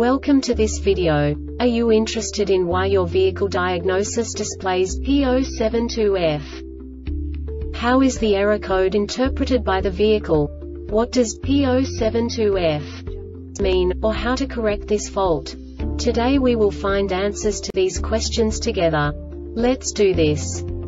Welcome to this video. Are you interested in why your vehicle diagnosis displays P072F? How is the error code interpreted by the vehicle? What does P072F mean, or how to correct this fault? Today we will find answers to these questions together. Let's do this.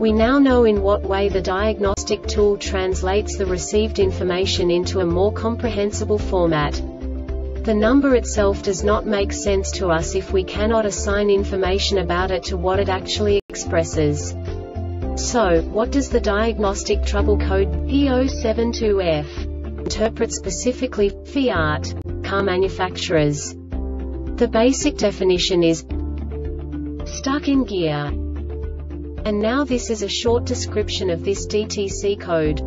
We now know in what way the diagnostic tool translates the received information into a more comprehensible format. The number itself does not make sense to us if we cannot assign information about it to what it actually expresses. So, what does the diagnostic trouble code P072F interpret specifically Fiat car manufacturers? The basic definition is stuck in gear. And now this is a short description of this DTC code.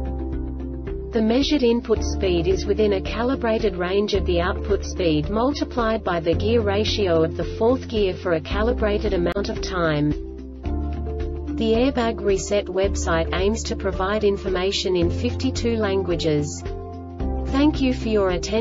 The measured input speed is within a calibrated range of the output speed multiplied by the gear ratio of the fourth gear for a calibrated amount of time. The Airbag Reset website aims to provide information in 52 languages. Thank you for your attention.